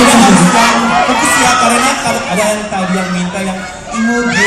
Yang bagus ya karena kalau ada yang tadi yang minta yang imugi